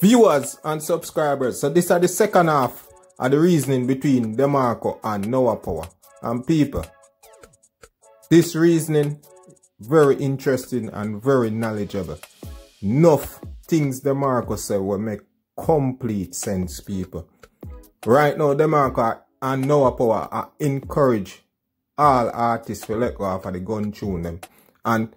Viewers and subscribers, so this are the second half of the reasoning between DeMarco and Noah Powa. And people, this reasoning very interesting and very knowledgeable. Enough things DeMarco said will make complete sense, people. Right now, DeMarco and Noah Powa are encourage all artists to let go off of the gun tune them and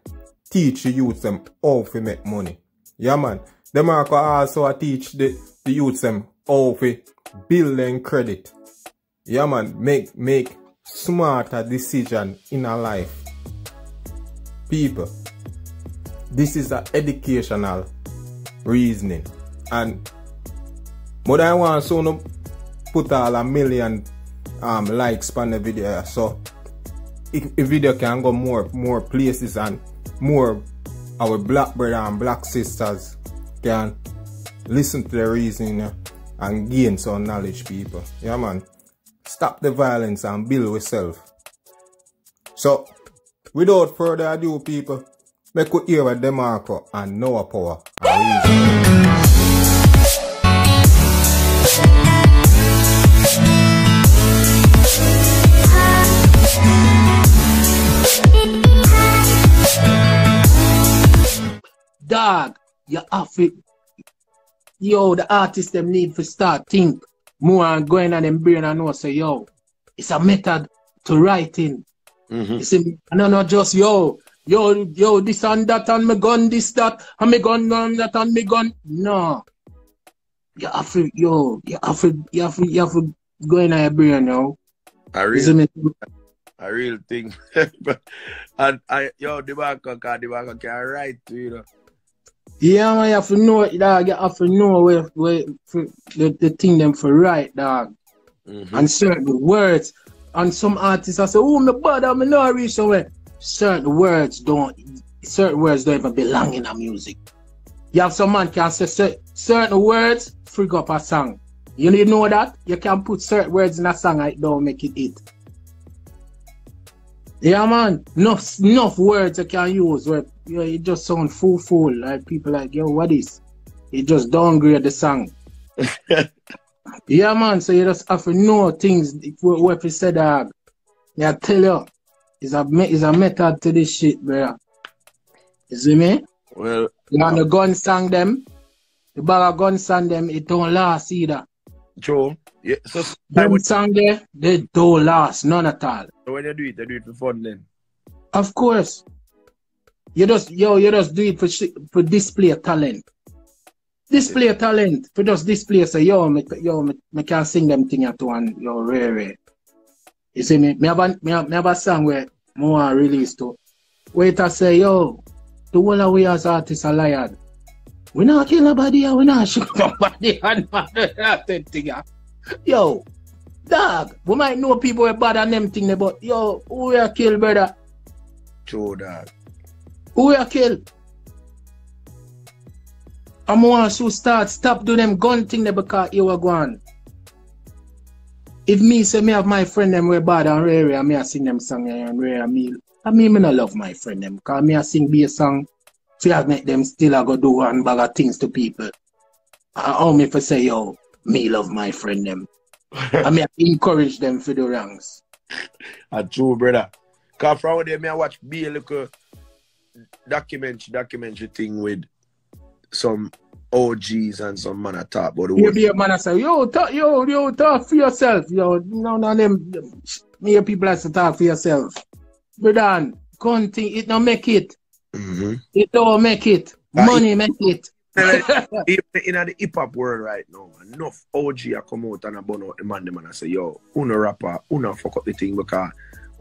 teach the youth them how to make money. Yeah, man. DeMarco also teach the, the youth them how to build credit. Yeah, man. Make, make smarter decision in our life. People, this is an educational reasoning. And but I want to put all a million um, likes on the video so the video can go more more places and more our black brother and black sisters can listen to the reasoning and gain some knowledge people. Yeah man. Stop the violence and build yourself. So without further ado people, make we hear what DeMarco and Noah Powa Dog, you have to, yo, the artists them need to start think more and going on them brain and know say, yo, it's a method to writing. Mm-hmm. You see? No, not just yo, yo, yo, this and that and me gun, this, that, and me gun, and that and me gun. No. You have to, yo, you have to, you have to, you have to go in your brain, yo. I really, I really think, and I, yo, the back, the back can write, to you know. Yeah, man, you have to know it, dog. You have to know where, where for, the, the thing them for right, dog. Mm-hmm. And certain words. And some artists I say, oh, my brother, I'm not reach somewhere. Certain words don't, certain words don't even belong in a music. You have some man can say certain words, freak up a song. You need to know that? You can put certain words in a song and it don't make it hit. Yeah, man. Enough, enough words you can use where you know, it just sound full full. Like people like, yo, what is? It just downgrade the song. yeah, man. So you just have to know things. What you said, dog. Yeah, tell you, it's a it's a method to this shit, bro. You see me? Well, you know, the gun song them, the bag of gun song them, it don't last either. Joe, yeah, so them song there, they don't last, none at all. So when they do it, they do it for fun then. Of course. You just yo, you just do it for for display talent. Display yeah. talent. For just display say yo, me, yo, me, me can sing them thing at one, yo, rare, rare. You see me? Me have a, me have, me have a song where more release to. Wait I say, yo, the whole of we as artists are liar. We not kill nobody, we not shoot nobody, and man, Yo, dog, we might know people are bad and them thing, but yo, who we are kill, brother? True, dog. Who are kill? I'm want to start stop do them gun thing there because you were gone. If me say me have my friend them we bad and rare, I me I sing them song and rare me. I mean me not love my friend them because me I sing be a song to make them still I go do one bag of things to people. I me for say yo, me love my friend them. I mean, I encourage them for the ranks. A true brother. Cause from there, me I watch be a little documentary, documentary thing with some OGs and some man I talk about the You be a man I say, yo, talk, yo, yo, talk for yourself. Yo, no, no, them, me people have to talk for yourself. Brother, continue, it don't make it. Mm-hmm. It don't make it. Money make it. in the hip hop world right now, enough OG are come out and burn out the man them and I say, yo, uno rapper, uno fuck up the thing because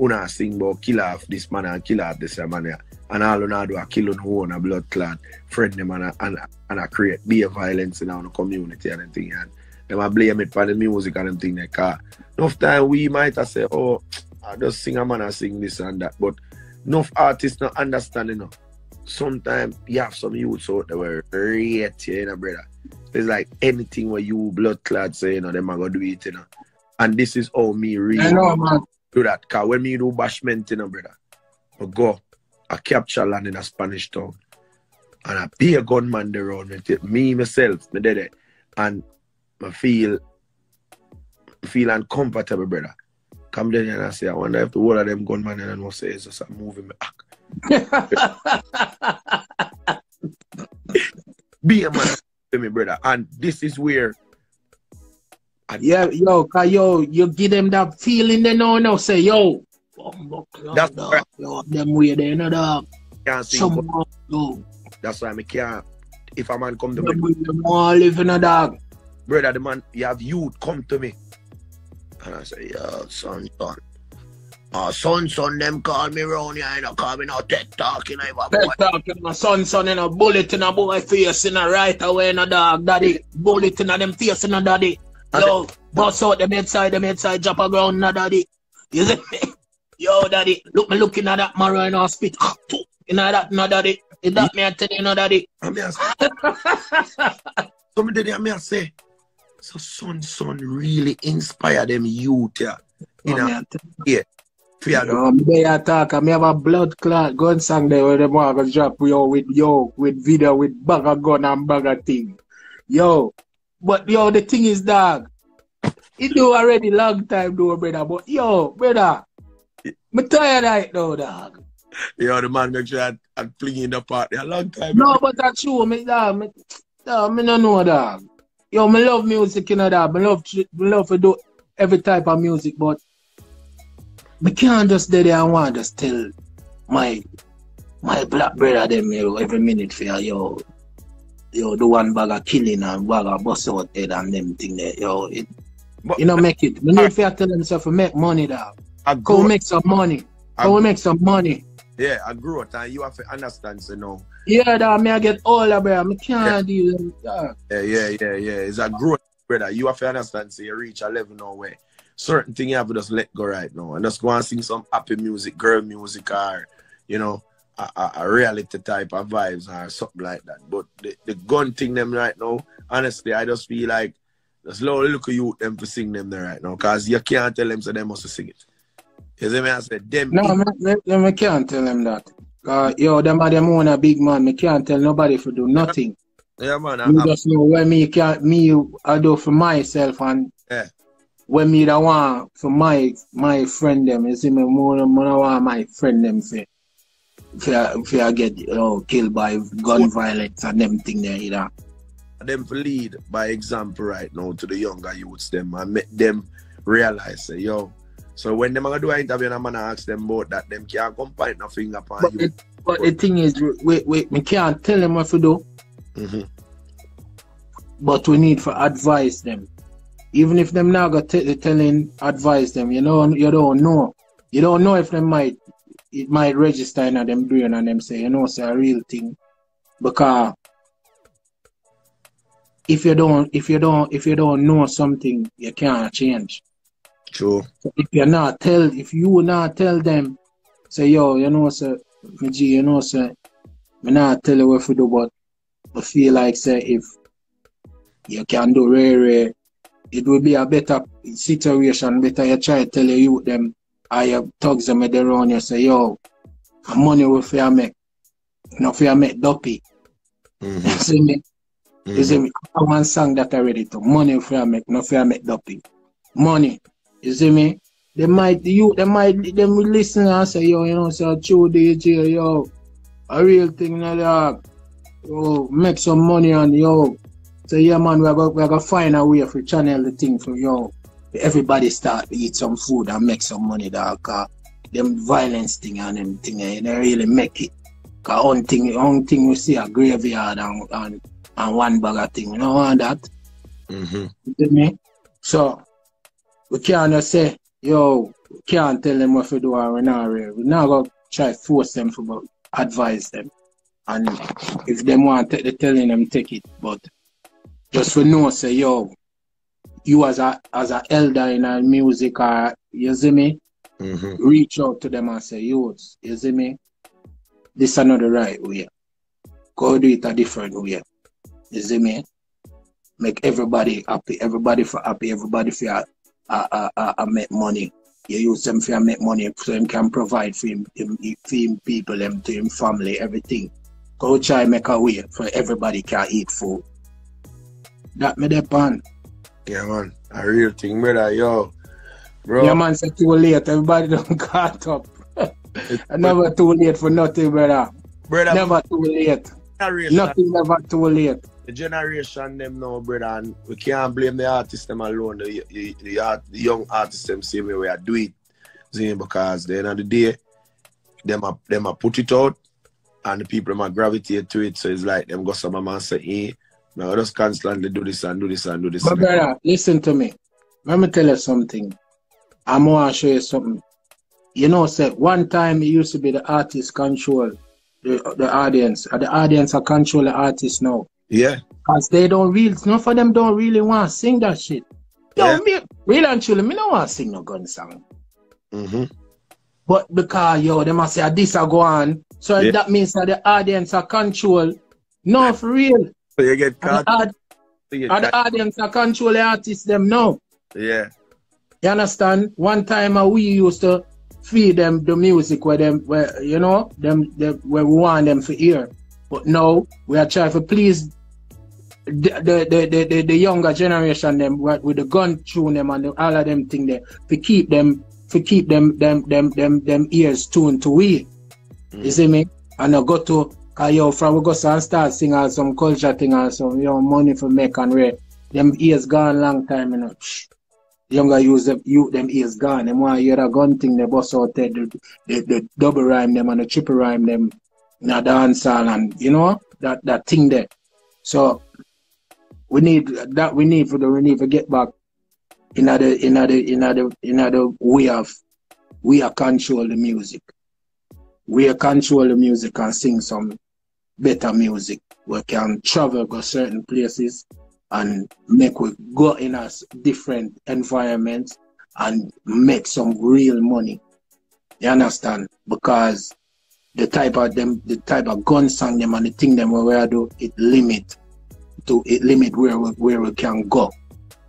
uno sing about kill off this man and kill off this man and all uno do a kill on who on a blood clot friend them and, and, and I create be a violence in our community and thing and them I blame it for the music and them thing like car. Enough time we might have say, oh, I just sing a man and sing this and that, but enough artists not understanding enough sometimes you have some youths out there where rate you, you know, brother. It's like anything where you blood clot say, you know, them are gonna do it, you know. And this is all me really I know, man. Do that. Cause when me do bashment, you know, brother, I go, I capture land in a Spanish town. and I be a gunman there around me, me myself, me did it, and I feel feel uncomfortable, brother. Come down here and I say, I wonder if the whole of them gunman and I know say it's just a movie me back. be a man me, brother. And this is where and Yeah, yo, cause yo, you give them that feeling they know now. Say, yo, That's dog. right. Yo, them way they know dog. can't sing, Some but yo, that's why I can't. If a man come to them me, them all live in a dog. brother, the man, you have youth come to me. And I say, yeah, son, son. Oh, son, son, them call me round here, you know, call me no tech talking, I have a talking my son, son, in a bullet in a boy face in a right away in a dog, daddy. Bullet in a them face in a daddy. Yo, bust out the bedside, the bedside, drop a ground a daddy. You see me? Yo, daddy, look me looking at that marrow in a spit. You know that, no, daddy. Is that me I tell you, no, daddy? And me I say, so me did me I say, so son, son really inspire them youth here. You No, know, I tell fear there talk, and me have a blood clot gun song there where them want to drop yo with yo with video with bag of gun and bag of thing. Yo, but yo, the thing is, dog, it do already long time though, brother. But yo, brother, me tired it though, dog. Yo, the man make sure I, I fling in the party a long time. No, but that's true, me dog. Me, dog, me no know, dog. Yo, me love music, you know, dog. Me love, to- me love to do every type of music, but me can't just stay there and want to just tell my my black brother them yo every minute for yo yo the one bag of killing and bag of bust out head and them thing there yo it But you know make it. Me need for tell them to make money dog. I Go make some money. I, Go make some money. yeah, I grew up and you have to understand, so no. Yeah, dog, me I get older, bro. Me can't deal with dog. Yeah, yeah, yeah, yeah. It's a growth, brother. You have to understand, so you reach a level now where certain thing you have to just let go right now and just go and sing some happy music, girl music, or you know, a, a, a reality type of vibes or something like that. But the, the gun thing them right now, honestly, I just feel like there's a little look at you them for sing them there right now, cause you can't tell them so they must sing it. You see me? I said them. No, me, me, me, me can't tell them that. Uh, yo, them are them own a big man. Me can't tell nobody to do nothing. yeah, man. I, You I, just know when me can me I do for myself and Yeah. when me the want for my my friend them, you see me more more want my friend them for for for get you know, killed by gun violence and them thing there, you know. them lead by example right now to the younger youths them and make them realize say yo so when them gonna do an interview and I'm gonna ask them about that them can't come point no finger upon But you it, but the thing is wait wait me can't tell them what to do, Mhm. but we need for advise them. Even if them now got t- telling advise them, you know you don't know. You don't know if they might it might register in them brain and them say, you know, it's a real thing. Because if you don't if you don't if you don't know something, you can't change. true So if you not tell if you not tell them, say yo, you know sir, me G, you know sir, me not tell you what to do, but I feel like say if you can do rare, rare it will be a better situation, better you try to tell you them or your thugs them with around you say, yo, money will fair make. No fair make dopey. Mhm. You see me? You Mhm. see me? I one song that I ready to. Money fair make, no fair make dopey. Money. You see me? They might you they might them will listen and say, yo, you know, say true DJ, yo, a real thing now dog. Yo, make some money on yo. So yeah man, we're gonna we're gonna find a way for channel the thing for yo. Everybody start to eat some food and make some money dog. Cause them violence thing and them thing, eh, they really make it. Cause one thing one thing we see a graveyard and and, and one bag of thing. We don't want that. Mhm. You see me? So we can't just say, yo, we can't tell them what to do and we're not real. We're not gonna try force them to but advise them. And if them want take the telling them take it. But just for know say, yo, you as a as a elder in a music or you see me, Mhm. reach out to them and say, youths, you see me? This is not the right way. Go do it a different way. You see me? Make everybody happy, everybody for happy, everybody for uh, uh, uh, uh, make money. You use them for make money so him can provide for him, him, for him people, them to him family, everything. Go try make a way for everybody can eat food. That me depend. Yeah, man. A real thing, brother. Yo, bro. Yeah, man, said too late. Everybody don't caught up. never too late for nothing, brother. brother, Never too late. generation, Nothing never too late. the generation them now, brother, and we can't blame the artist them alone. The, the, the, art, the young artists them same way we are do it. See, because the end of the day, them a, them put it out, and the people them a gravitate to it. So it's like them go some man say, eh, now just constantly do this and do this and do this. But brother, listen to me. Let me tell you something. I'm gonna show you something. You know, say one time it used to be the artist control the, the audience. And the audience are control the artist now. Yeah, Cause they don't really none of them don't really want to sing that shit. Yo, Yeah. me real and truly, me don't want to sing no gun song. mm-hmm. But because yo, they must say "Ah, this a go on. So Yeah. that means that the audience are control. No, for real. So you get And caught. the, aud- so and the audience are control the artists them now. yeah, You understand? One time uh, we used to feed them the music where them where you know them, them where we want them to hear. But now we are trying to please the the, the, the, the, younger generation them with, the gun tune them and the, all of them thing there to keep them to keep them them them them them ears tuned to we. You see me? And I go to cause yo from we go and start sing out some culture thing or some you know money for make and rare. Them ears gone long time you know. Younger use them you them ears gone. Them want hear a gun thing they bust out there, the, the, the double rhyme them and the triple rhyme them in a dance hall and you know that that thing there. So we need that we need for the we need to get back in other in other in other in other way of we are control the music. We are control the music and sing some better music. We can travel go certain places and make we go in a different environment and make some real money. You understand? Because the type of them the type of gun song them and the thing them where we do it limit to it limit where we, where we can go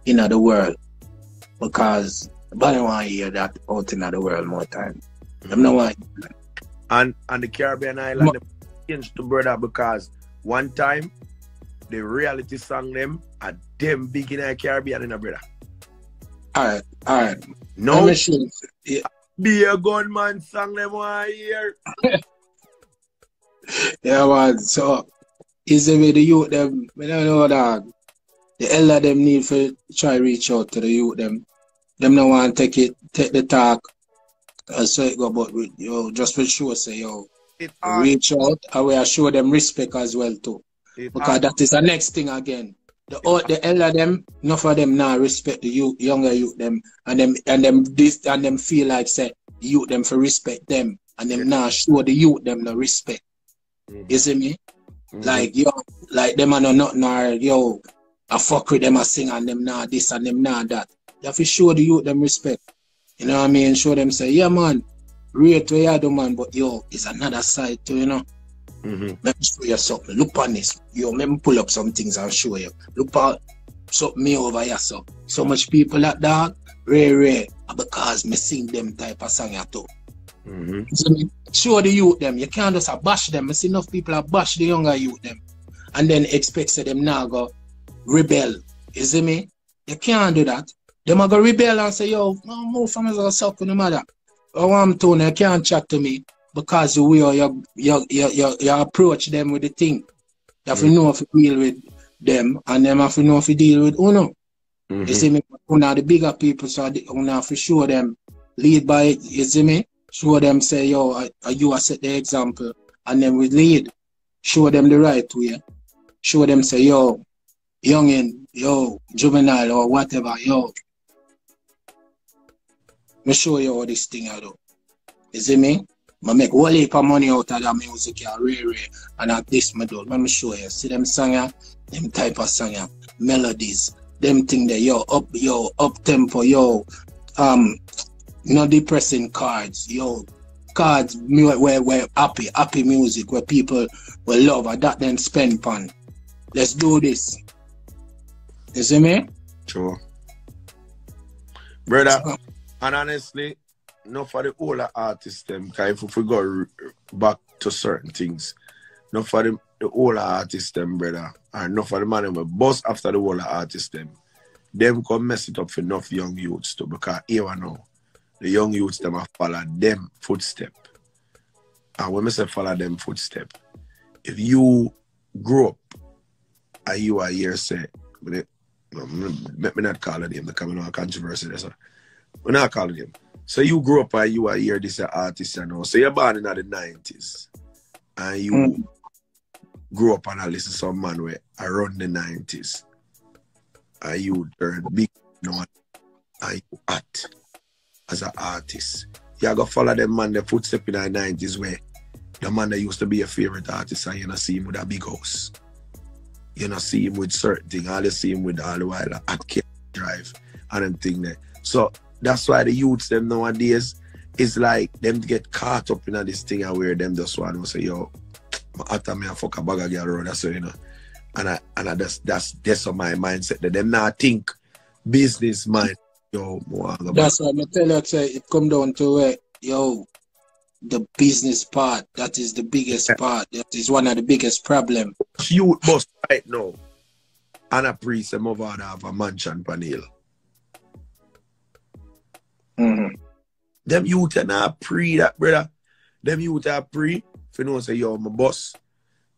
in the world because nobody want to hear that out in the world more time. Them no mm-hmm. want and and the Caribbean island them changed to brother because one time the reality song them are them big in the Caribbean in a brother. all right, all right. No Let me show you. Yeah, be a gunman song them to hear. yeah, man. So is the way the youth them I don't know that the elder them need for try reach out to the youth them. Them no want take it take the talk and so it go but with yo just for sure say yo. Reach out and we show them respect as well too. It Because that is the next thing again. The old, the elder them, enough of them now respect the youth, younger youth them, and them and them this and them feel like say the youth them for respect them, and them now show the youth them the respect. Mhm. You see me? Mhm. Like yo, like them are no nothing or yo, I fuck with them, I sing and them now this and them now that. You have to show the youth them respect. You know what I mean? Show them say, yeah man, rate where you do man, but yo, it's another side too, you know. Mhm. Let me show you something. Look on this. Yo, let me pull up some things and show you. Look at something me over here, so. So much people like that, rare, rare. Because me sing them type of song too. Mhm. See me? Show the youth them. You can't just bash them. I see enough people a bash the younger youth them. And then expect say them now go rebel. You see me? You can't do that. Them a go rebel and say, yo, no move from us or suck no matter. Oh, I'm Tony, you can't chat to me because the way you, you, you, you, you approach them with the thing. You have to know if you deal with them and them have to know if you deal with Uno. You Mhm. see me? Una the bigger people, so una have to show them, lead by it, you see me? Show them, say, yo, I, I, you are set the example, and then we lead. Show them the right way. Show them, say, yo, youngin, yo, juvenile or whatever, yo. Me show you all this thing I do. You see me? I make whole heap of money out of that music, yeah, rare, rare. And at this, me do. Let me show you. See them song, them type of song, melodies, them thing there, yo, up, yo, up tempo, yo, um, no depressing cards, yo, cards where where happy, happy music where people will love and that then spend on. Let's do this. You see me? Sure. Brother, So, and honestly, not for the older artists them, because if we go back to certain things, enough for the, the whole artist them, brother. And enough for the man them bust after the whole artist them. Them come mess it up for enough young youths too, because here I know. The young youths them have follow them footstep. And when I say follow them footstep, if you grow up and you are here say, let me not call it because I know a controversy there, we're not calling him. So you grew up and you are here, this is artist, you know. So you're born in the 90s. And you Mm. grew up and I listen to some man where around the 90s. And you turn big, you know, and you act as an artist. You to follow them man, the footstep in the 90s where the man that used to be a favorite artist and you not see him with a big house. You not see him with certain thing. All you see him with all the while at Cape Drive and them thing there. So that's why the youths them nowadays is like them get caught up in this thing and where them just want to say, yo, after me I fuck a bag of girl around, so you know. And I and I that's that's that's on my mindset that them not think business mind. Yo, more That's why I tell you, say, it come down to where, yo, the business part, that is the biggest part. That is one of the biggest problem. youth bus right now. And a priest them over there have a mansion panel. Mhm. Them youth are not pre that brother. Them youth are pre. If you know say yo, my boss,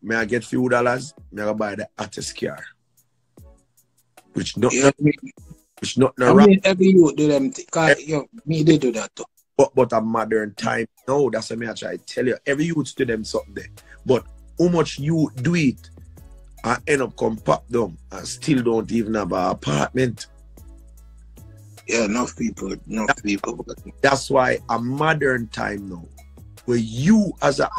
may I get few dollars, may I go buy the hottest car. Which not Yeah, me, which not I no rap, mean, every youth do them, thing. Cause, yo, me, they do that too. but but a modern time. No, that's what me I try to tell you. Every youth to them something there. But how much you do it I end up come pop them and still don't even have an apartment. Yeah, enough people, enough people. That's why a modern time now, where you as a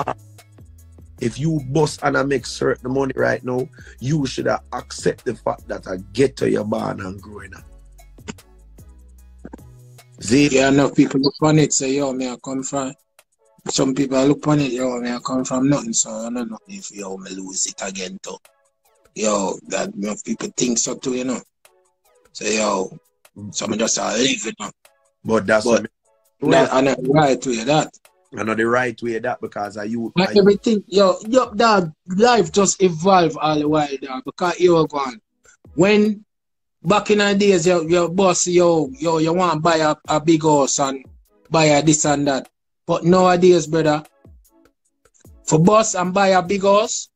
if you bust and I make certain money right now, you should accept the fact that I get to your barn and growing up. See, yeah, enough people look on it, say, yo, me I come from. Some people look on it, yo, me I come from nothing, so I don't know if yo me lose it again too. Yo, that enough people think so too, you know. So yo, some just uh, leave it now. but that's But- what That, and I right way that. I know the right way that because I you Like everything, yo, yo, dog, life just evolve all the while, dog, because you were gone. When back in the days, your, your boss, yo, yo, you want to buy a, a big house and buy a this and that. But nowadays, brother, for boss and buy a big house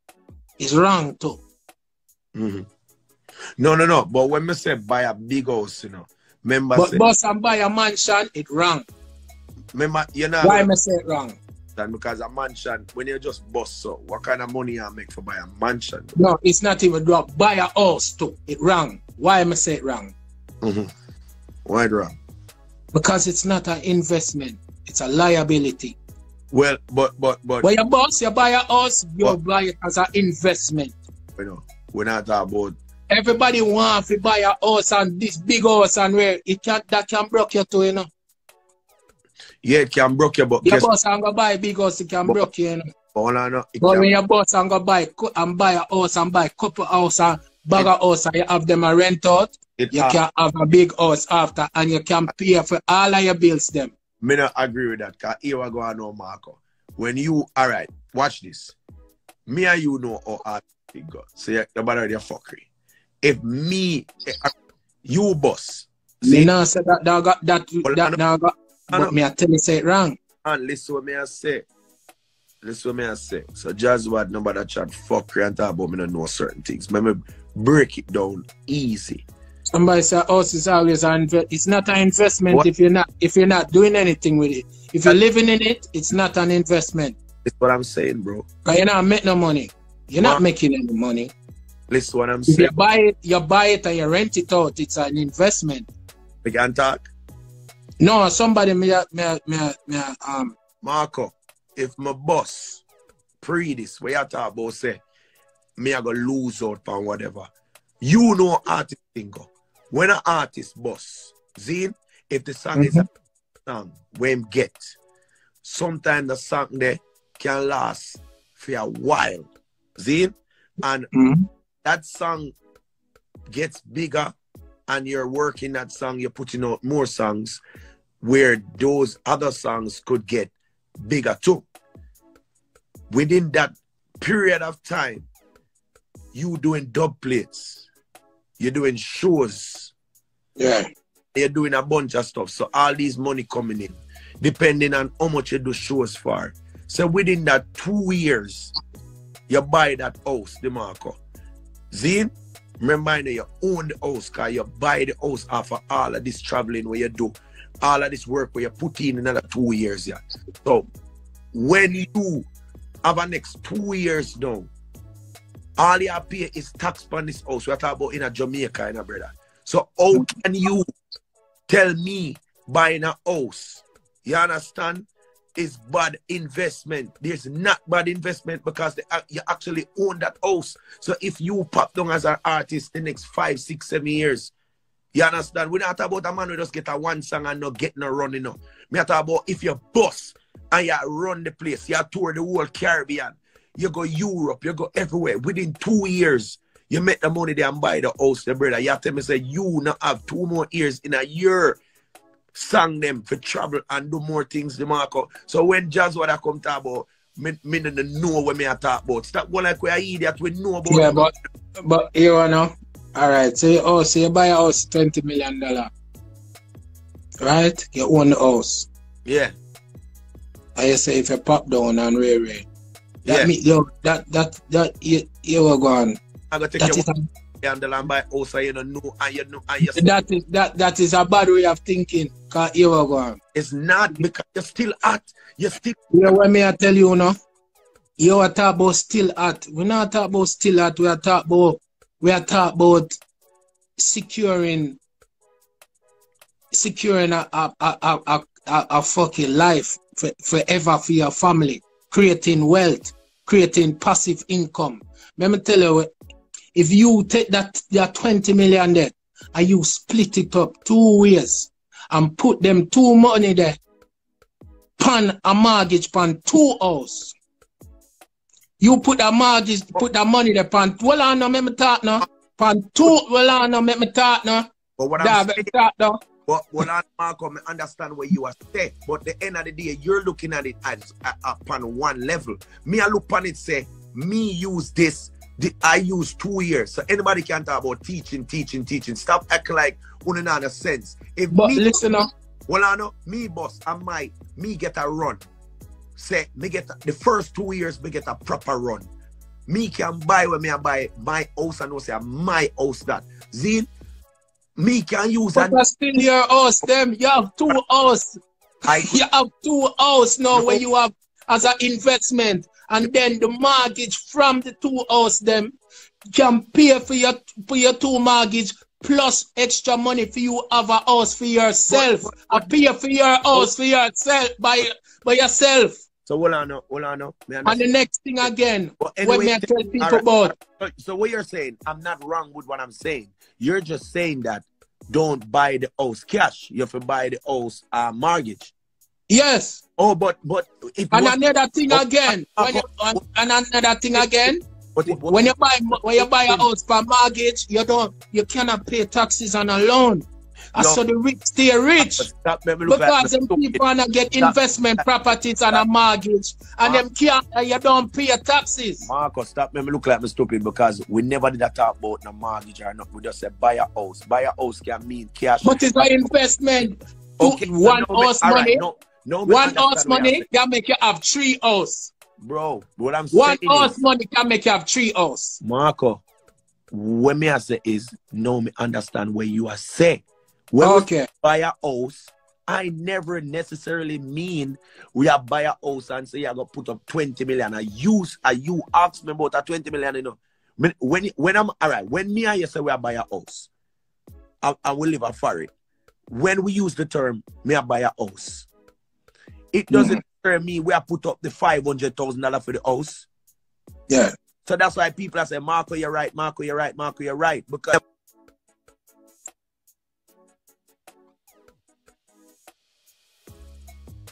is wrong too. Mhm. No, no, no. But when me say buy a big house, you know, remember, But say, boss and buy a mansion, it wrong. remember, you know, Why me say it wrong? that because a mansion, when you just bust so, what kind of money you make for buy a mansion? No, it's not even wrong. Buy a house too, it wrong. Why me say it wrong? Mm-hmm. Why wrong? Because it's not an investment. It's a liability. Well, but but but When you boss, you buy a house, you What? buy it as an investment. you know, we're not talking about Everybody want to buy a house and this big house and where it can that can broke you too, you know. yeah, it can broke you, but Your guess boss and go buy a big house, it can But- broke you, you know. what? No, no, it But when your boss and go buy and buy a house and buy couple house and bag a house and you have them a rent out, it you can, have a big house after and you can pay for all of your bills them. me not agree with that. Cause here we go on now, Marco. When you all right, watch this. Me and you know how hard it got. So you you better your fuckery. If me, eh, you boss, Me now say that that got that that now got but me I tell you say it wrong. and listen what me I say. Listen what me I say. So just what nobody chat fuckery and talk about me don't know certain things. Let me break it down easy. Somebody say house is always an it's not an investment What? if you're not if you're not doing anything with it. If you're living in it, it's not an investment. It's what I'm saying, bro. Because you're not making no money. You're not making any money. Listen what I'm If you buy it, you buy it and you rent it out, it's an investment. We can talk. No, somebody me me me me um Marco, if my boss pre this, where you talk about say, me I go lose out on whatever. You know artist thing go. When an artist boss, Zine, if the song is a song when get, sometimes the song there can last for a while. Zine, and mhm. That song gets bigger and you're working that song, you're putting out more songs where those other songs could get bigger too. Within that period of time, you doing dub plates, you're doing shows, Yeah. you're doing a bunch of stuff. So all these money coming in, depending on how much you do shows for. So within that two years, you buy that house, the. Zine, remember you, own the house, cause you buy the house after all of this traveling where you do, all of this work where you put in another two years. Yeah. So when you have a next two years now, all you pay is tax on this house. We're talking about in a Jamaica, in a brother. So how can you tell me buying a house, you understand, is bad investment? There's not bad investment because you actually own that house. So if you pop down as an artist the next five, six, seven years, you understand? We're not about a man who just get a one song and not get no running. No. Me talk about if you boss and you run the place, you tour the whole Caribbean, you go Europe, you go everywhere. Within two years, you make the money there and buy the house, the brother. You have to me say you now have two more years in a year. Sang them for travel and do more things, DeMarco. So when jazz what I come talk about, me, me don't know what me I talk about. Stop going like we are idiot, we know about Yeah, but but you know, all right. So you oh, so you buy a house twenty million dollar, right? You own the house. yeah, I say if you pop down and Ray Ray, that yeah. mean yo that that that you you were gone. I gotta take That you is a, and the land by and you don't know and you know and you that is that that is a bad way of thinking. Cause you were gone. it's not because you're still at you're still know what me I tell you no? You are talk about still at. we're not talk about still at. We are talk about we are talk about securing securing a a a a, a, a, a fucking life for, forever for your family, creating wealth, creating passive income. Let me tell you, if you take that your 20 million there and you split it up two ways and put them two money there, pan a mortgage pan two house. You put a mortgage, put the money there pan. Well, I know, let me talk now. Pan two, well, I know, let me talk now. but what I'm saying talk now. But when I Marco, I understand where you are saying. But the end of the day, you're looking at it as uh, upon one level. Me, I look upon it say, me use this. The, I use two years. So anybody can talk about teaching, teaching, teaching. Stop acting like one another sense. If But me, listen now. well, I know me, boss, I might me get a run. Say me get a, the first two years, me get a proper run. Me can buy when me I buy my house and no say my house that. Zin, me can use But and still your house, them. You have two house. I You have two house now No. where you have as an investment. And then the mortgage from the two house them can pay for your for your two mortgage plus extra money for you have a house for yourself. But- I pay for your house for yourself by by yourself. So hold on, now, hold on. now. And the next thing again, when me I tell people alright, about So, so what you're saying, I'm not wrong with what I'm saying. You're just saying that don't buy the house cash. You have to buy the house uh, mortgage. Yes. Oh, but but it And was, another thing again, when you, and, and another thing again, but it was, when you buy when you buy a house for mortgage, you don't you cannot pay taxes on a loan. And Yo. so the rich stay rich. Me look Because them people wanna get investment properties and a mortgage and them can't and you don't pay your taxes. Marcus, stop me look like me stupid because we never did a talk about no mortgage or not. We just said buy a house. Buy a house can mean cash. But it's an investment. Okay, so one me- house alright, money, no, no, one house money can make you have three house. Bro, what I'm One saying house is, money can make you have three house. Marco, what me I say is, no, me understand what you are saying. When we Okay. buy a house, I never necessarily mean we are buy a house and say I got put up 20 million. I use I you ask me about a 20 million, you know. When when, when I'm all right, when me and you say we are buy a house, I, I will live a foreign. When we use the term me I buy a house, it doesn't mm me we are put up the five hundred thousand dollar for the house. Yeah. So that's why people are saying, Marco, you're right, Marco, you're right, Marco, you're right. Because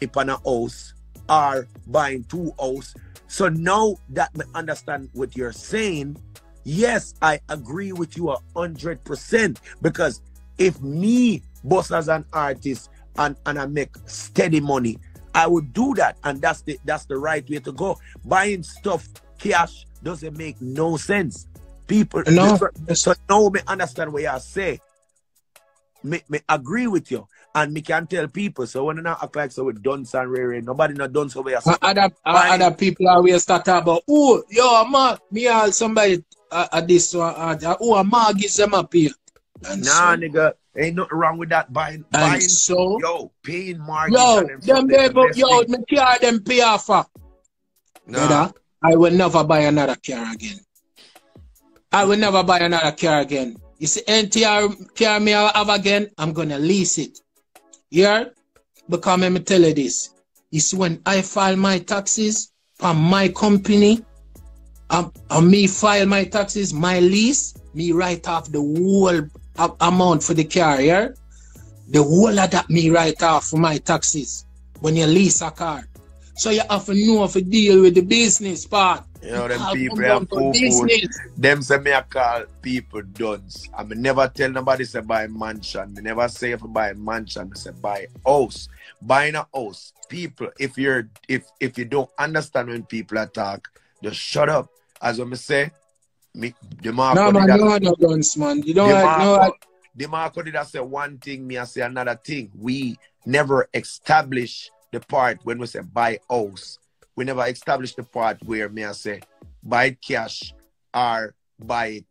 upon a house or buying two house. So now that I understand what you're saying, yes, I agree with you a hundred percent. Because if me boss as an artist and, and I make steady money, I would do that. And that's the that's the right way to go. Buying stuff cash doesn't make no sense. People, No. so now me understand what you say. Me, me agree with you. And me can tell people, so when I not act like so with Dunce and Rare, nobody not done so where other uh, other people are always start about oh yo man me all somebody uh, uh, this one uh, oh a mortgage them up here and Nah, so, nigga, ain't nothing wrong with that. Buying, and buying, so yo, paying mortgage. yo and them them stuff, that's the people yo thing. me car them pay off uh, Nah. brother I will never buy another car again I will never buy another car again you see NTR car me I have again I'm gonna lease it yeah because let me tell you this is when I file my taxes from my company um, and me file my taxes, my lease, me write off the whole a- amount for the carrier? The whole of that me write off for my taxes when you lease a car. So you have to know if you deal with the business part. You know, them people come have down to poo. Them say me I call people dunce. I me never tell nobody say buy mansion. Me never say if buy mansion. I say buy house. Buying a house. People, if you're if if you don't understand when people attack, just shut up. As I me say, me the Marco No, man, no, no guns, man. You know the what? No, Marco, the Marco did I say one thing, me I say another thing. We never establish the part when we say buy house. We never establish the part where me I say buy it cash or buy it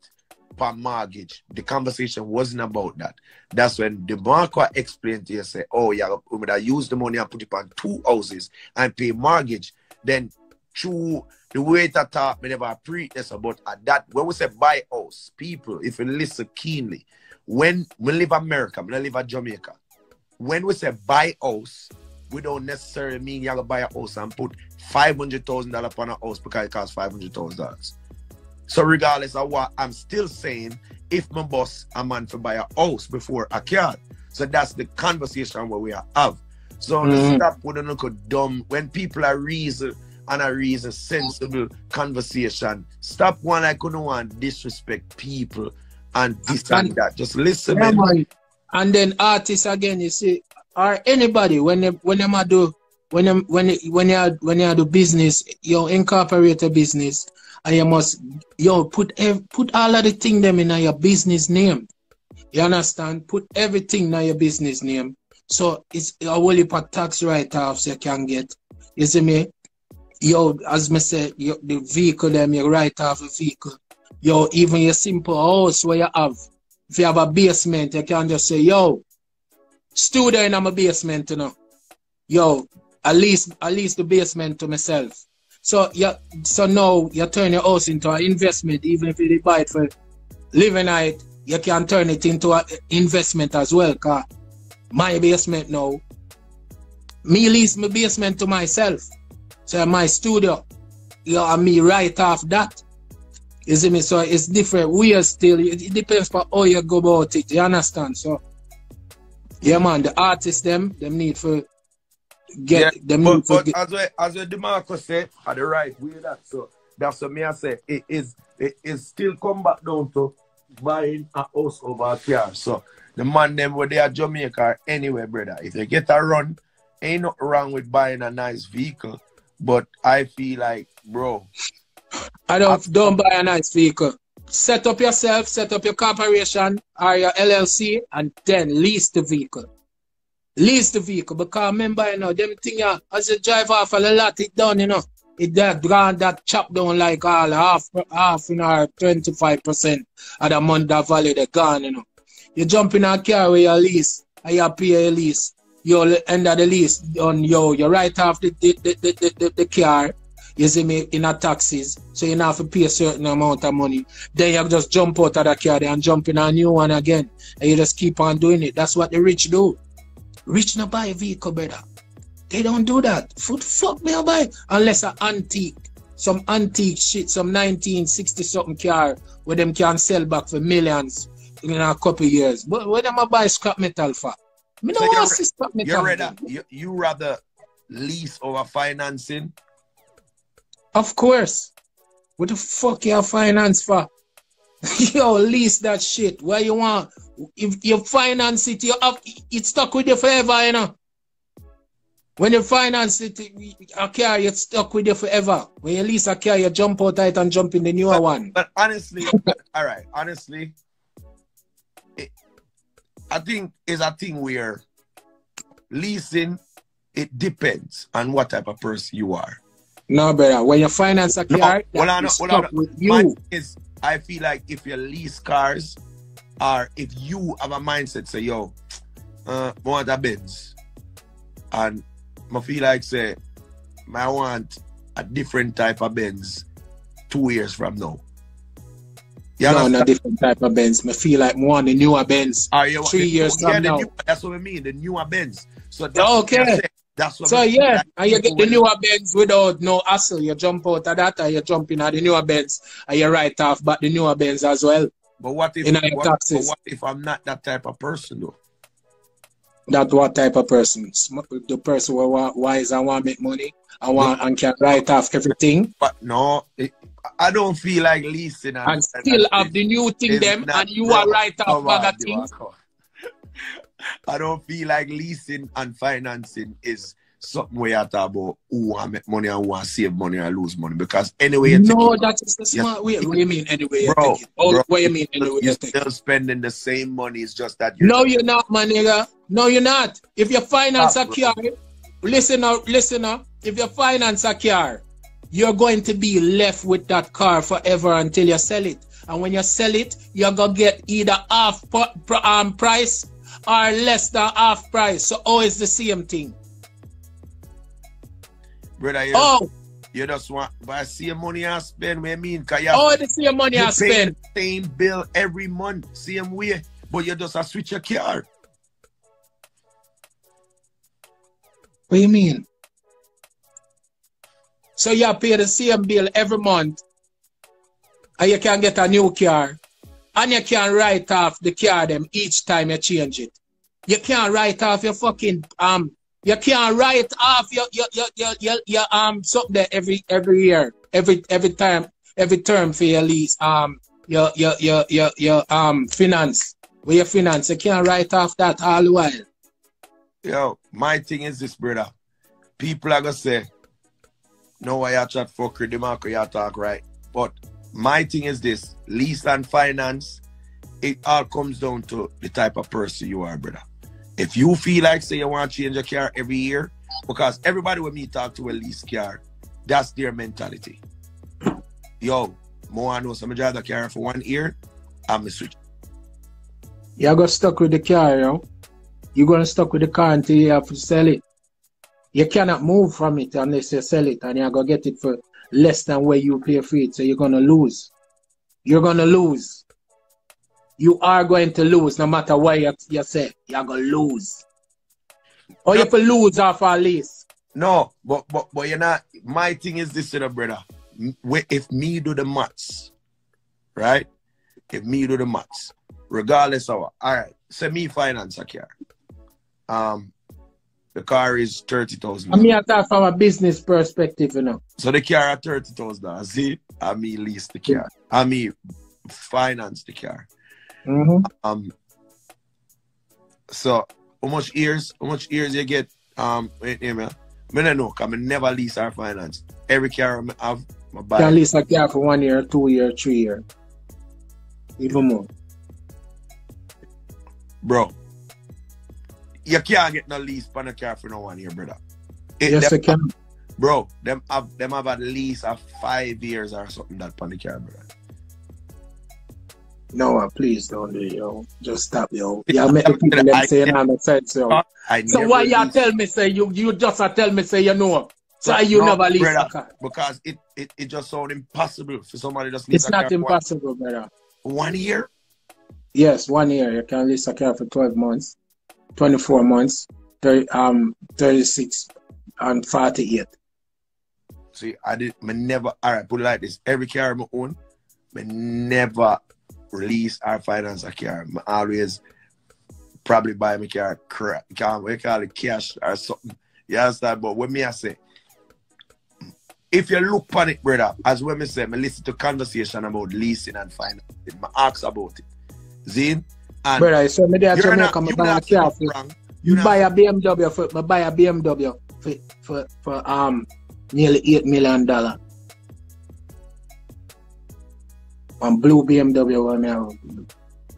per mortgage. The conversation wasn't about that. That's when DeMarco explained to you say, oh yeah, we would use the money and put it on two houses and pay mortgage. Then through the way that talk, me never preach this about at that when we say buy house, people, if you listen keenly, when we live America, we live at Jamaica. When we say buy house, we don't necessarily mean you have to buy a house and put five hundred thousand dollars on a house because it costs five hundred thousand dollars. So regardless of what I'm still saying, if my boss a man for buy a house before a car. So that's the conversation where we are have. So Mhm. stop with a dumb when people are reason and a reason sensible conversation. Stop one you don't want disrespect people and this and that. Just listen, Yeah. And then artists again, you see, or anybody when they when them a do when them when it, when you when you do business, you incorporate a business, and you must yo put put all of the thing them in your business name. You understand? Put everything in your business name. So it's a whole heap of tax write-offs you can get. You see me? Yo, as me say, the vehicle them you write off a vehicle. Yo, even your simple house where you have if you have a basement, you can just say, yo, studio in my basement, you know. Yo, at least at least the basement to myself. So yeah, so now you turn your house into an investment, even if you buy it for living it, you can turn it into an investment as well. Cause my basement now, me lease my basement to myself. So my studio, you know, and me right off that. You see me? So it's different. We are still, it, depends on how you go about it. You understand? So, yeah, man, the artists, them, them need for get, them But, need for but get, as well as well DeMarco said, at the right way that so that's what me I say. It is it is still come back down to buying a house over a car. So the man them where they are Jamaica anywhere, brother. If they get a run, ain't nothing wrong with buying a nice vehicle. But I feel like, bro, I don't, don't buy a nice vehicle. Set up yourself, set up your corporation or your LLC, and then lease the vehicle. Lease the vehicle because remember, you know, them thing, uh, as you drive off a lot, it done, you know, it that ground that chop down like all half, half, you know, 25% of the month that value they gone, you know. You jump in a car with your lease, and you pay a lease. You end of the lease on yo, you write off the the, the, the, the, the, car, you see me in a taxis, so you have to pay a certain amount of money. Then you just jump out of the car and jump in a new one again, and you just keep on doing it. That's what the rich do. Rich not buy a vehicle, brother. They don't do that. Foot fuck me, I buy unless a antique, some antique shit, some 1960 something car where them can sell back for millions in a couple years. But where them buy scrap metal for? Me So you're want to see scrap metal. you rather you, you rather lease over financing. Of course. What the fuck you finance for? Yo, lease that shit. Where you want? If you finance it, you have it stuck with you forever, you know. When you finance it, a car, you're stuck with you forever. When you lease a car, you jump out it and jump in the newer but, one. But honestly, all right, honestly, I think is a thing where leasing, it depends on what type of person you are. No, brother. When you finance a No, car, well, I know- well, I with you. is, I feel like if you lease cars, or if you have a mindset, say, yo, uh, I want a Benz, and I feel like, say, I want a different type of Benz two years from now. You no, understand? no different type of Benz. I feel like more on the newer Benz. Ah, Are you Three the- years yeah, from now. new- that's what I mean. The newer Benz. So that's Okay. That's what So I yeah, and you get the newer Benz without no hassle. You jump out of that and you jump in at the newer Benz and you write off but the newer Benz as well. But what if in what, but what if I'm not that type of person though? That what type of person? The person who wise and want make money and want and can write off everything But no, it, I don't feel like leasing and, and still and- have the new thing them and you are right come bag things. I don't feel like leasing and financing is something where you talk about who want make money and who want save money and lose money. Because anyway, you No, that is the smart way. What do you mean anyway? Bro? Oh, bro, what you mean anyway? You you're still spending the same money. It's just that you No, you're not, my nigga. No, you're not. If you finance ah, a Stop, car, listen up, listen up. If you finance a car, you're going to be left with that car forever until you sell it. And when you sell it, you're gonna get either half um, price or less than half price. So always the same thing. brother, you, Oh, you just want but see money I spend. What I mean, cause you oh, the same money you I spend. the same bill every month, same way, but you just a switch your car. What do you mean? So you pay the same bill every month, and you can get a new car, and you can write off the car them each time you change it. You can't write off your fucking um. You can't write off your your your your, your, your um something every every year, every every time, every term for your lease. Um, your your your your your um finance, with your finance, you can't write off that all the while. Yo, my thing is this, brother. People are gonna say, no, way, I chat fuckery, market you talk right. But my thing is this lease and finance, it all comes down to the type of person you are, brother. If you feel like say you want to change your car every year, because everybody when me talk to a lease car, that's their mentality. Yo, more I know some drive the car for one year, I'm a switch. You're gonna stuck with the car, yo. You're gonna stuck with the car until you have to sell it. You cannot move from it unless you sell it, and you're gonna get it for less than where you pay for it. So you're gonna lose. You're gonna lose. You are going to lose no matter what you, you say. You're gonna lose. Or you have lose off our lease. No, but but but you're not. My thing is this, know, brother. If me do the maths, right? If me do the maths, regardless of what, all right. Say me finance a car. Um, the car is thirty thousand. I mean, I talk from a business perspective, you know. So the car at thirty thousand. See, I me lease the car. I me finance the car. Mhm. Um. So how much years? How much years you get? Um, wait, yeah, man. Me don't know, cause me never lease or finance. Every car I have, I buy. Can lease a car for one year, two year, three year, even more. bro. You can't get no lease on a car for no one here, brother. It- Yes, them- I can. bro, them have them have at least a five years or something that on the car, brother. No, uh, please don't do it, yo. Just stop, yo. Yeah, make the people them say it can't- sense, yo. I So why you tell me say you you just tell me say you know? So you No, never lease brother, car. because it, it it just sounds impossible for somebody just It's a not impossible, brother. One, one year. Yes, one year you can lease a car for twelve months, twenty four months, 30, um thirty six and forty eight. See, I did. Me never. All right, put it like this: every car I own, me never release or finance a car. Me always probably buy my car crap. We call it cash or something? You understand? But when me I say, if you look on it, brother, as when me say, me listen to conversation about leasing and financing. Me ask about it. Zine and Brother, so me there you're not, Jamaica, me buy a car for you buy a BMW for me buy a BMW for for, for um nearly eight million dollar. On blue BMW I have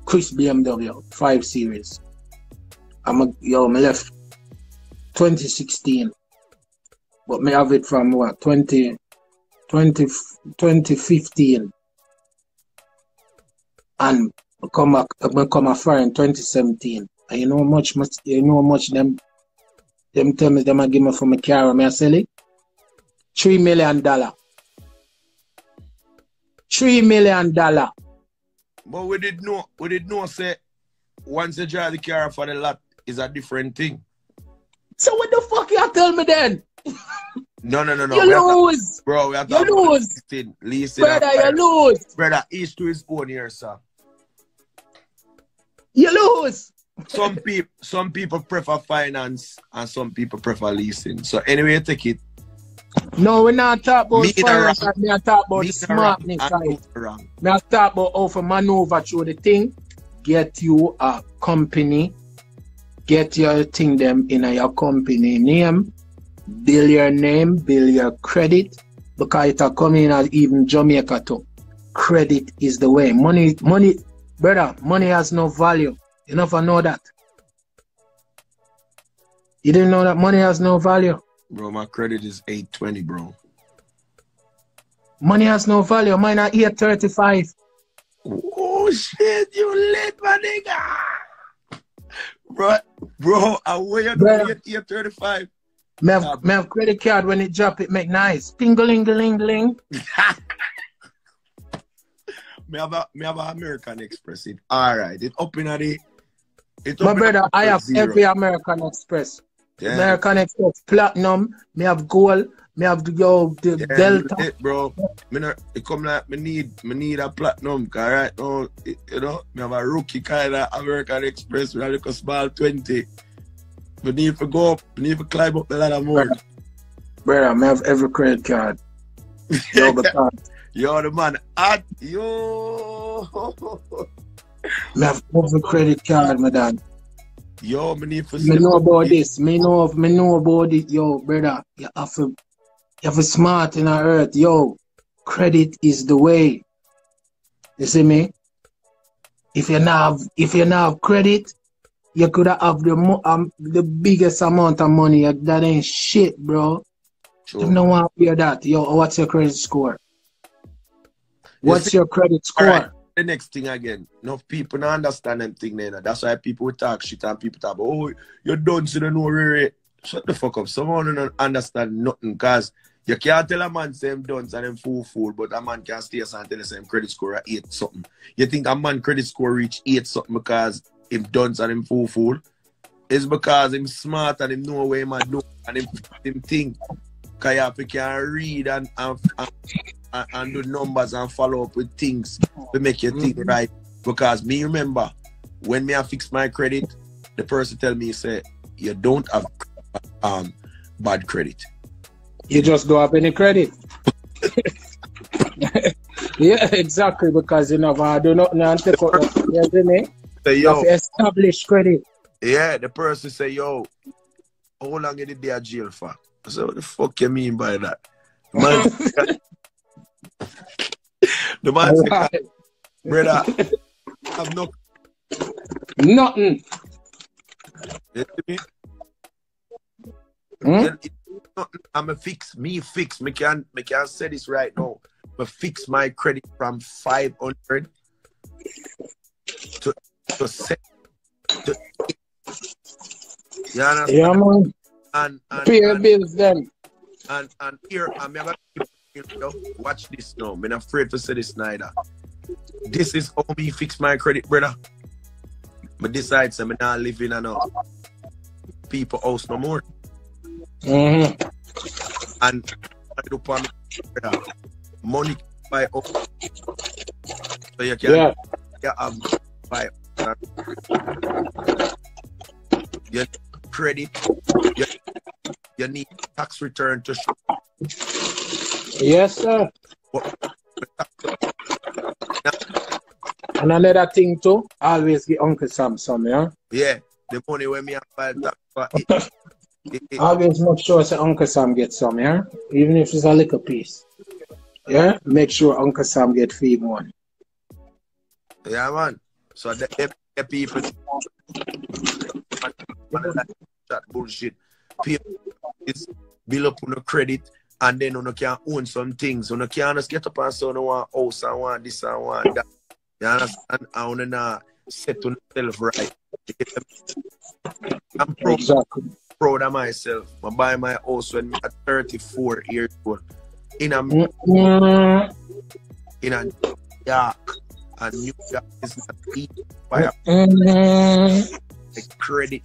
Chris BMW five series. I'm a, yo, me left 2016. But me have it from what 20, 20 2015. And I come back I become a fire in 2017. And you know how much much you know how much them them tell me them a give me for my car I sell it? Three million dollar. Three million dollar. But we did know we did know say once you drive the car for the lot is a different thing. So what the fuck you tell me then? No, no, no, no. you we lose. bro, we are You talking about lose. leasing Brother, you lose. Brother, each to his own here, sir. You lose. Some people some people prefer finance and some people prefer leasing. So anyway, take it. No, we're not talking about Me finance. wrong. Me not talk about Me the wrong smartness and side. you the wrong. Me not talk about how to maneuver through the thing. Get you a company. Get your thing them in your company name. Build your name. Build your credit. Because it are coming out even Jamaica too. Credit is the way. Money, money, brother, money has no value. You never know that. You didn't know that money has no value. Bro, my credit is 820, bro. Money has no value. Mine are 835. Oh shit, you lit my nigga. Bro, bro, I weigh doing 835. Me have, me have credit card when it drop, it make nice. Ping-a-ling-a-ling-a-ling. me have a me have American Express. It alright. It up in a the it My brother, I have zero. every American Express. yeah. American Express Platinum. Me have Gold. Me have the, yo, the Yeah, Delta. it, bro. Me not, it come like me need me need a platinum car right now. It, you know, me have a rookie kind of American Express with a little small twenty. Me need to go up. Me need to climb up the ladder more. Brother, me have every credit card. Yo, because Yo, the man At Yo, have every credit card, my dad. yo, me need to Me know about this. Me know of me know about it. Yo, brother, you have to you have to smart in our earth. Yo, credit is the way. You see me? If you not have if you not have credit, you could have the mo- um, the biggest amount of money. That ain't shit, bro. You Sure. don't want to hear that. Yo, what's your credit score? What's see- your credit score? Alright. The next thing again, enough people don't understand them thing then. That's why people talk shit and people talk about, oh, you don't see the no. Shut the fuck up. Someone don't understand nothing because you can't tell a man same dunce and them fool fool, but a man can stay and tell the same credit score at eight something. You think a man credit score reach eight something because him dunce and him fool fool? It's because him smart and him know where him do and him, him think. Cause you have to can read and, and, and, and, and do numbers and follow up with things to make you think Mhm. right. Because me remember when me I fix my credit, the person tell me say you don't have um bad credit. You just don't have any credit. yeah, exactly. Because you never do nothing and take out the, you see me? Say yo, to establish credit. yeah, the person say yo, how long did there jail for? I said, what the fuck you mean by that? Man, the man say, brother, I've no Nothing. you see me? Hmm? I'm a fix me fix me can me can say this right now. But fix my credit from five hundred to to set to you understand? Yeah, man. And and, Pay and, bills then. and and here I'm watch this now. I'm not afraid to say this neither. This is how me fix my credit, brother. But decide so me not living in a people house no more. hmm and I do for me, brother, money buy up. So you can Yeah. you have buy your credit, you, you need tax return to show. Yes, sir. And another thing too, always get Uncle Sam some, yeah? Yeah, the money when me have for it, It- it- Always make sure say Uncle Sam get some, yeah? Even if it's a little piece. Yeah? Make sure Uncle Sam get free one. Yeah, man. So the, the, the people that bullshit. People is build up on the credit and then you can own some things. You can just get up and say you want house and want this and want that. You understand? And you not set to yourself right. I'm proud, Exactly. proud of myself. I buy my house when I'm 34 years old. In a in a New York. And New York is not easy. By mm, my credit,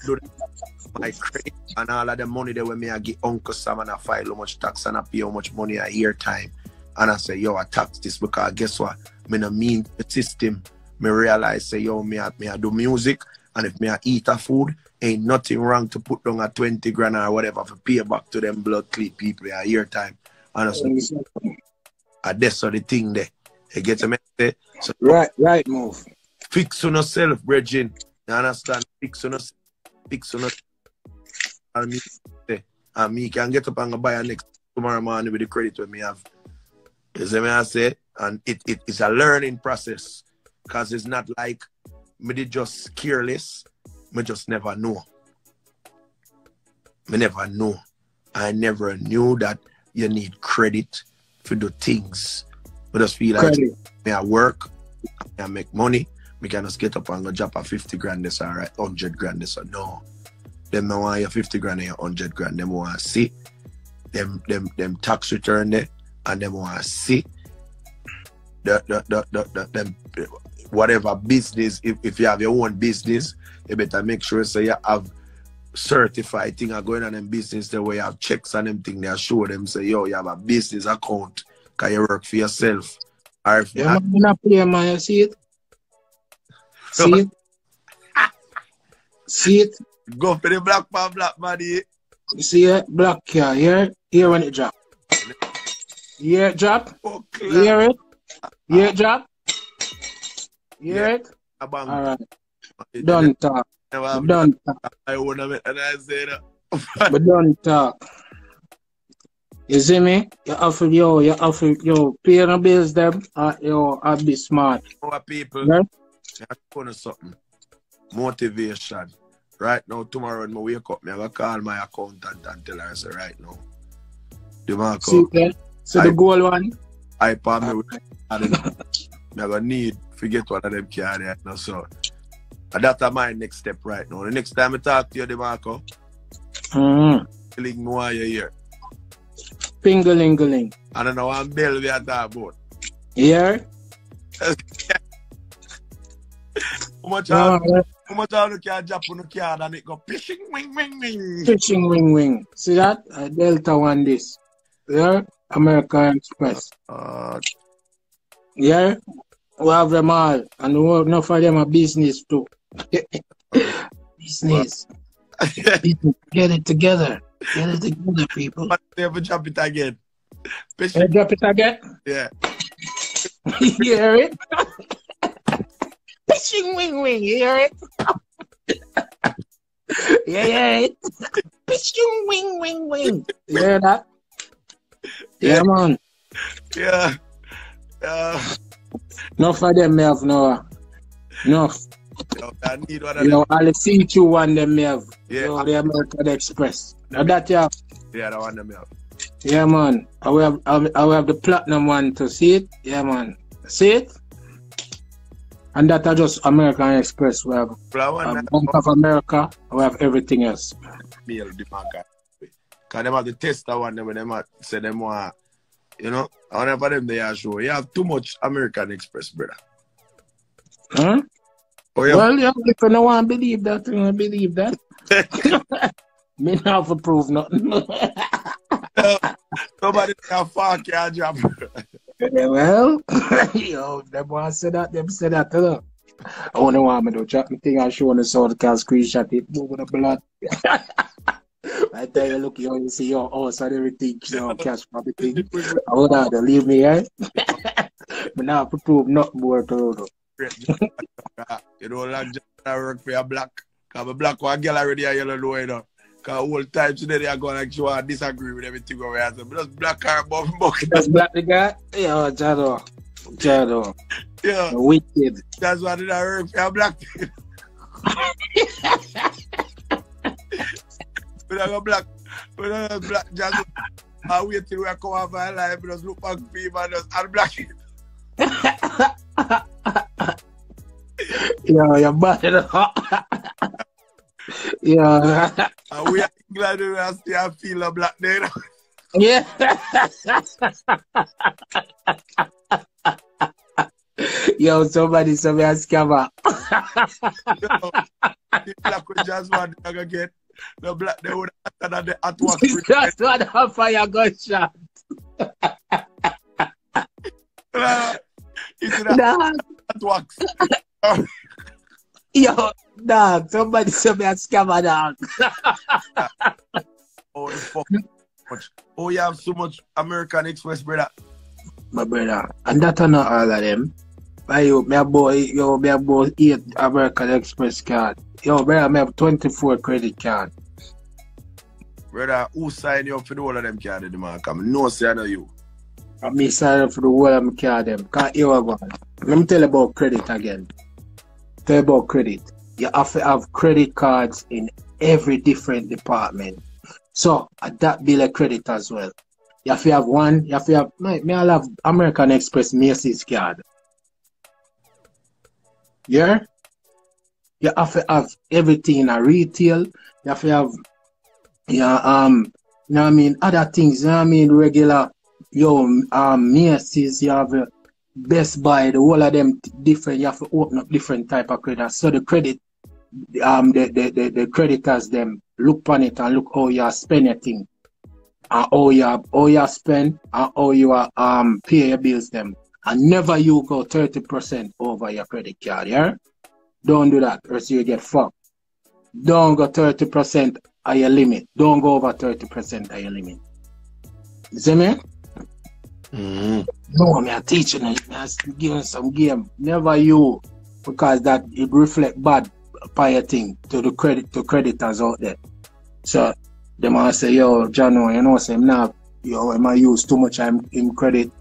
my credit and all of the money that when me I give Uncle Sam and I file how much tax and I pay how much money a year time. And I say, yo, I tax this because guess what? Me no mean the system. Me realize say, yo, me I, me I do music and if me I eat a food, ain't nothing wrong to put down a 20 grand or whatever for pay back to them blood clip people a year time. And I say, and that's the thing there. You get to me? Say, So Right, right move. fix on yourself, brethren. You understand? Fix on yourself. Fix on yourself. And me, and me can get up and go buy a next tomorrow morning with the credit when me have. You see me I say? And it, it is a learning process. Because it's not like me did just careless. Me just never know. Me never know. I never knew that you need credit for the things. I just feel like Credit. me I work, me I make money, me can just get up and go drop a 50 grand this right, 100 grand this or no. Them want your 50 grand and your 100 grand. Them want to see them them them tax return there and them want to see the, the, the, the, the, them whatever business if, if you have your own business you better make sure so you have certified thing are going on in business the way you have checks and them thing they show them say yo you have a business account can you work for yourself or if you Yeah, you not play, man. You see it? See it? see it? Go for the black man, black money. You see it? Black car. Here, here when it drop. Here it drop. Fuck hear it? Hear it drop? Hear it? Abang. All right. Done talk. Done talk. I want to and I say that. But don't talk. You see me? You have to, yo, you have to, yo, pay the bills them, uh, yo, I'll be smart. Our people, Yeah? I something. Motivation. Right now, tomorrow when I wake up, me I go call my accountant and tell her, say, right now. The See that? So the goal one? I pay me with and I go need forget one of them carry right now. So and that's my next step right now. The next time I talk to you, DeMarco, Mm-hmm. feeling while you're here. Pingalingaling. I don't know what bill we are talking about. Yeah? How much all how much can drop on the card and it go pishing wing wing wing. fishing wing wing. See that? Uh, Delta one this. Yeah? American Express. Uh, Yeah? We have them all. And we have enough of them a business too. business. Get it together. Get it together, people. but never drop it again. You drop it again? yeah. you hear it? Fishing wing wing, you hear it? you hear it? Wing wing wing. You hear that? Yeah, man. Yeah. Yeah. Enough of them have no. Enough. Yo, I need one of You them. know, all the C2 one them have. Yeah. You know, the American Express. Now that yeah. Yeah, the one them have. Yeah, man. I will have, I will have the platinum one to see it. Yeah, man. See it? And that are just American Express. We have Flower uh, and Bank of America. We have everything else. meal the market. Cause them have the tester one them when them say them want you know, I for them they are show. You have too much American Express, brother. Huh? Oh yeah, Well, yeah, if you don't want to believe that, you don't believe that. Me not have to prove nothing. nobody can fuck your job. Well, yo, them want to say that, them say that, you know. I to want me to chat me thing I show on the South can screenshot it, move the blood. I tell you, look, yo, you see your house and everything, you know, cash for everything. Hold on, they leave me, eh? but now to prove nothing more to you. you don't like just I work for your black. Cause a black one girl already a yellow you know. Cause all time today they are going like you want disagree with everything we have. But just black car above bucket. That's black the guy. Yeah, oh, Jado. Jado. Yeah. Wicked. That's why they are work for black people. we don't go black. We don't go black just I wait till we come off our life, we just look back him and just unblack him. Yeah, you're bad. know. yeah. And we are glad we are still feel a black day. now. Yeah. Yo, somebody saw me a scammer. the black we just want to get. The black they would have than the hot wax. That's what a fire gunshot. It's in a Dog. hot wax. Yo, dog, somebody saw me a scammer, dog. Oh, the fuck much. Oh, you have so much American Express, brother. My brother. And that are not all of them. But yo, my boy, yo, my boy eight American Express card. Yo, brother, I have 24 credit card. Brother, who signed you up for the whole of them card in the market? I know say I know you. Me sign up for the whole of card them. Cause here I go. Let me tell you about credit again. About credit. You have to have credit cards in every different department. So uh, that bill of credit as well. You have to have one, you have to have may, may I have American Express Macy's card. Yeah? You have to have everything in a retail. You have to have yeah, um, you know what I mean, other things, you know what I mean, regular yo, um, Macy's, you have uh, Best Buy, the whole of them different. You have to open up different type of credit. So the credit, um, the the, the, the creditors them look on it and look how you are spending thing, and how you are, how you are spend and how you are um pay your bills them, and never you go thirty percent over your credit card. Yeah, don't do that, or you get fucked. Don't go thirty percent of your limit. Don't go over thirty percent of your limit. You see me? Mm. No, me a teaching me a giving some game. Never you, because that it reflect bad upon your thing to the credit to creditors out there. So them might say, yo, Jano, you know, say him now, yo, him a use too much him, him credit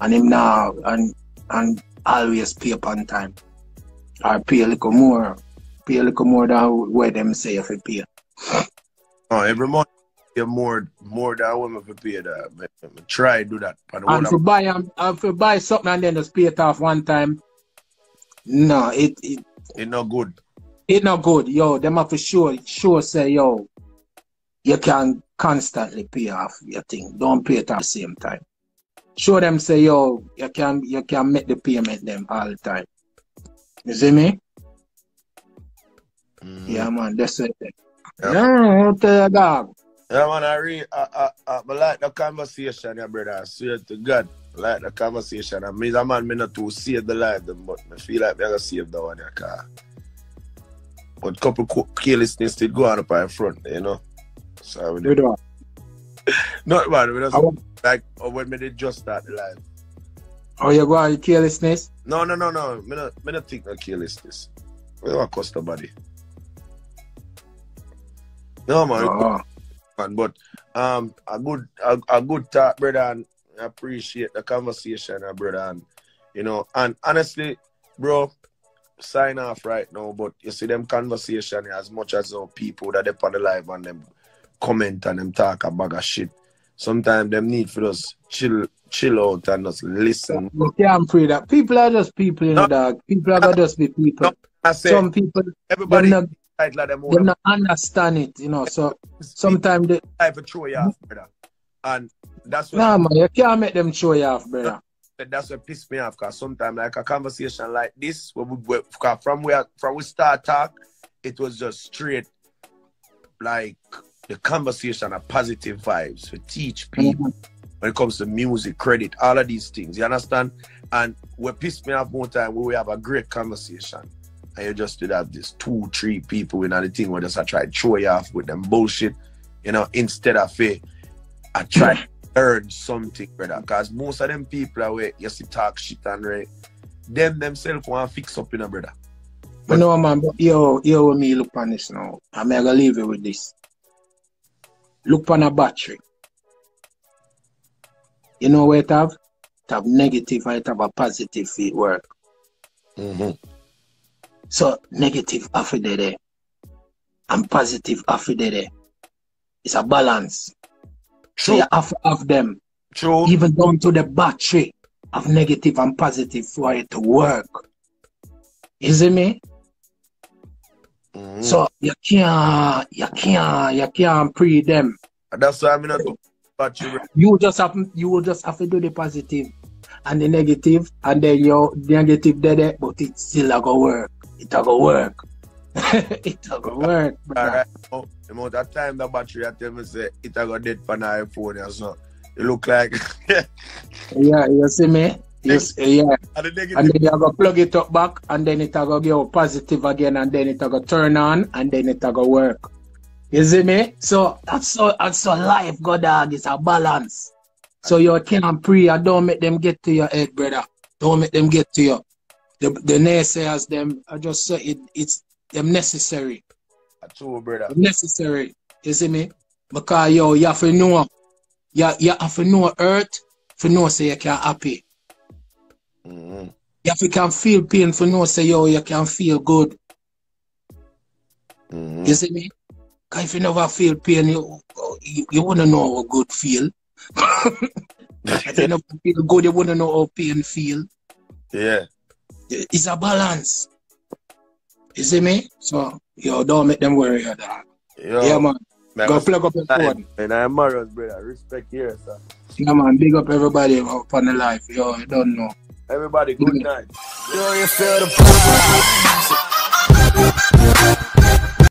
and him now and and always pay upon time. Or pay a little more. Pay a little more than where them say if you pay. Oh, every month you more more than women for pay that. But try do that. And And if you buy um, if you buy something and then just pay it off one time, no, it, it it not good. it not good. Yo, them have to sure sure say yo, you can constantly pay off your thing. Don't pay it at the same time. Show them say yo, you can you can make the payment them all the time. You see me? Mm. Yeah man, that's it. Yeah. Yeah, you dog. Yeah, man, I read, I, I, I, I like the conversation, yeah, brother. I swear to God, I like the conversation. I mean, a man, me not to save the life, them, but I feel like me gonna save that one, yeah, car. But couple co- carelessness did go on up in front, you know. So, we know. Not bad, we just, I want- like, oh, when me did just start the life. Oh, you go on carelessness? No, no, no, no. Me not, me not think no carelessness. We don't cost the body. No, man. Oh, man. But um, a good a, a good talk, brother, and I appreciate the conversation, uh, brother. And you know, and honestly, bro, sign off right now. But you see them conversation as much as those people that they on the live and them comment and them talk a bag of shit. Sometimes them need for us chill chill out and just listen. you can't free that. People are just people, you know, dog. People are just be people. No, I say Some people, everybody not, like like them own not understand it, you know. So sometimes they, life to throw you off, brother. And that's what nah, man, you can't make them show you off, brother. that's what pissed me off because sometimes like a conversation like this when we, we- from where from we start talk it was just straight like the conversation of positive vibes to teach people mm-hmm. when it comes to music credit all of these things you understand and what pissed me off more time we will have a great conversation and you just did have this two three people in the thing where just I try to throw you off with them bullshit you know instead of it I try to learn something, brother. Because most of them people are where you see talk shit and right, them themselves want to fix up, you know, brother. You know, man, but yo, yo, me look on this now. I'm gonna leave you with this. Look on a battery. You know where it have? It have negative and it have a positive feed work. Mm-hmm. So negative half there. And positive half a there. It's a balance. So you have to have them. True. Even down to the battery of negative and positive for it to work. You see me? Mhm. So you can't you can't you can't pre them. That's why I'm not about you. Just have you will just have to do the positive and the negative and then your negative there, there but it still a go work. It a go work. it a go work. brother. Alright, now, the amount of time the battery I tell me say it a go dead for an iPhone or so. It look like Yeah, you see me? Yes, yeah. and the negative And then you go plug it up back and then it a go give positive again and then it a go turn on and then it a go work. You see me? So that's so that's so life God dog. It's a balance. So you can't pray and don't make them get to your head, brother. Don't make them get to you. The the naysayers them I just say it it's them necessary. True, brother. Necessary. You see me? Because yo, you have to know. You, you have to know earth for know say you can happy. Mm-hmm. You have to can feel pain for know say yo you can feel good. Mm-hmm. You see me? Cause if you never feel pain, you you, you wanna know how good feel. if you never feel good, you wanna know how pain feel. Yeah. It's a balance. You see me? So yo, don't make them worry your dog. Yo, Yeah man. man, Go what's plug up your time? phone. And I'm Maros, brother. Respect here, sir. Yeah man, big up everybody upon the life. Yo, you don't know. Everybody, good night. Yo, you feel the